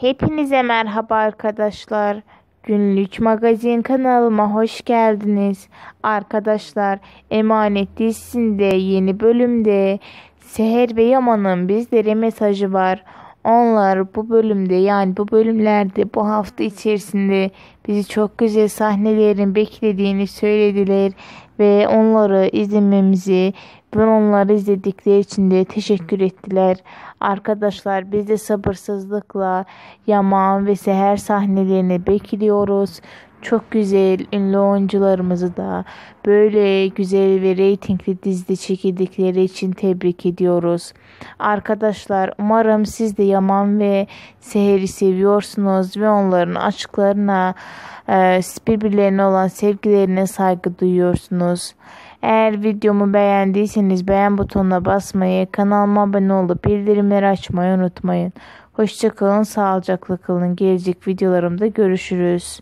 Hepinize merhaba arkadaşlar. Günlük magazin kanalıma hoş geldiniz. Arkadaşlar Emanet dizisinde yeni bölümde Seher ve Yaman'ın bizlere mesajı var. Onlar bu bölümde yani bu bölümlerde bu hafta içerisinde bizi çok güzel sahnelerin beklediğini söylediler ve onları izlememizi ve onları izledikleri için de teşekkür ettiler. Arkadaşlar biz de sabırsızlıkla Yaman ve Seher sahnelerini bekliyoruz. Çok güzel ünlü oyuncularımızı da böyle güzel ve reytingli dizide çekildikleri için tebrik ediyoruz. Arkadaşlar umarım siz de Yaman ve Seher'i seviyorsunuz ve onların aşklarına e, birbirlerine olan sevgilerine saygı duyuyorsunuz. Eğer videomu beğendiyseniz beğen butonuna basmayı, kanalıma abone olup bildirimleri açmayı unutmayın. Hoşçakalın, sağlıcakla kalın. Gelecek videolarımda görüşürüz.